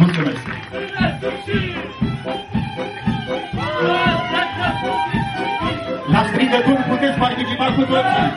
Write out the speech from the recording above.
Mulțumesc! La strigături puteți participa cu toții!